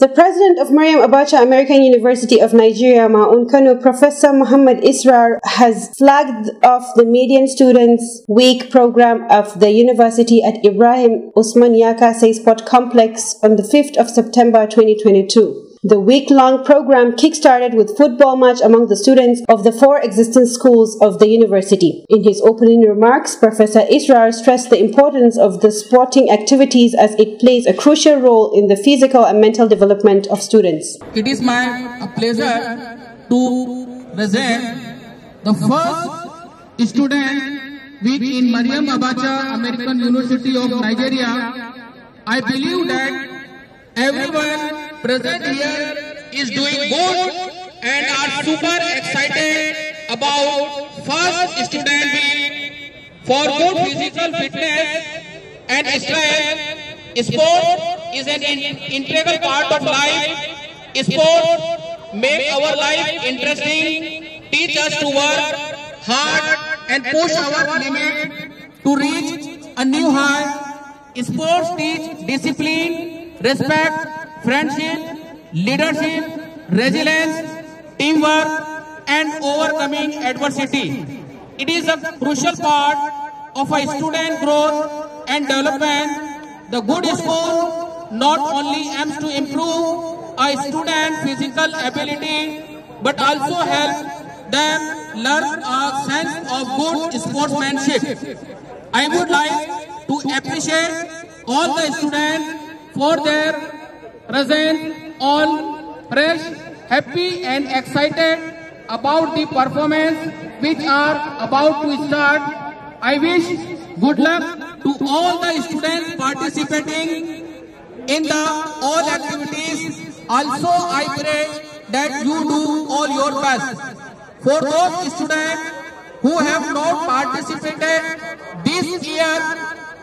The president of Maryam Abacha American University of Nigeria, MAAUN Kano, Professor Mohammad Israr, has flagged off the Median Students Week program of the university at Ibrahim Usman Yakasai Sport Complex on the 5th of September 2022. The week-long program kick-started with football match among the students of the four existing schools of the university. In his opening remarks, Professor Israr stressed the importance of the sporting activities as it plays a crucial role in the physical and mental development of students. It is my pleasure to present the first student week in Maryam Abacha American University of Nigeria. I believe that everyone present here is doing good and are super excited about first student week for good physical fitness and strength. Sport is an integral part of life. Sport make our life interesting, teach us to work hard and push our limit to reach a new high. Sports teach discipline, respect, friendship, leadership, resilience, teamwork, and overcoming adversity. It is a crucial part of a student growth and development. The good school not only aims to improve a student's physical ability, but also help them learn a sense of good sportsmanship. I would like to appreciate all the students for their present, all fresh, happy and excited about the performance which are about to start. I wish good luck to all the students participating in the all activities. Also, I pray that you do all your best. For those students who have not participated this year,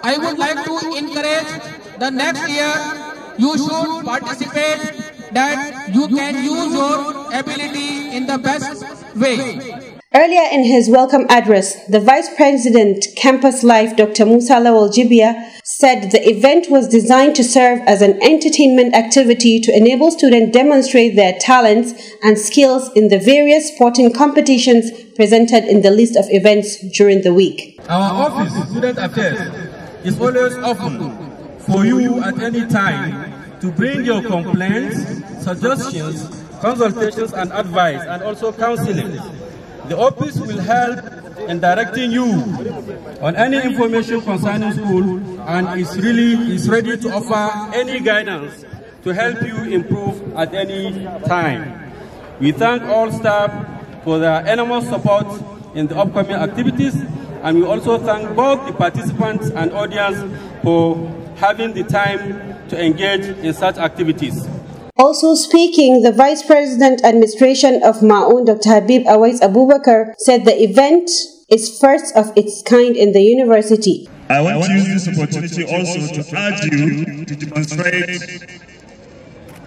I would like to encourage the next year you should participate that you can use your ability in the best way. Earlier in his welcome address, the Vice President Campus Life, Dr. Musa Lawal Jibia, said the event was designed to serve as an entertainment activity to enable students demonstrate their talents and skills in the various sporting competitions presented in the list of events during the week. Our office, Student Affairs, is always open for you at any time to bring your complaints, suggestions, consultations and advice and also counseling. The office will help in directing you on any information concerning school and is really is ready to offer any guidance to help you improve at any time. We thank all staff for their enormous support in the upcoming activities and we also thank both the participants and audience for having the time to engage in such activities. Also speaking, the Vice President Administration of MAAUN, Dr. Habib Awais Abubakar, said the event is first of its kind in the university. I want to use this opportunity also to urge you to demonstrate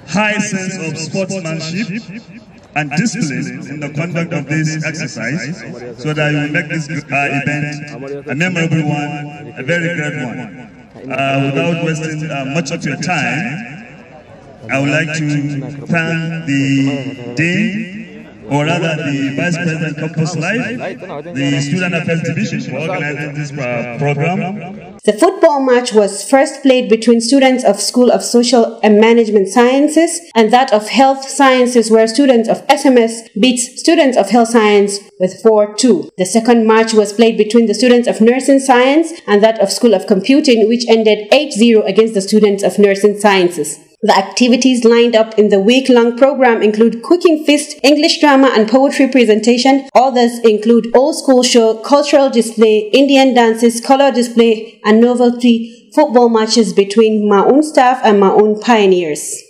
high sense of sportsmanship and discipline in the conduct of this exercise so that you make this uh, event a memorable one, a very great one. Uh, without wasting uh, much of your time, I would like to thank the Dean, or rather the Vice President Campus Life, the Student Affairs Division organizing this uh, program. The football match was first played between students of School of Social and Management Sciences and that of Health Sciences where students of SMS beat students of Health Science with 4-2. The second match was played between the students of Nursing Science and that of School of Computing which ended 8-0 against the students of Nursing Sciences. The activities lined up in the week-long program include cooking feast, English drama and poetry presentation. Others include old school show, cultural display, Indian dances, color display, and novelty football matches between MAAUN staff and MAAUN pioneers.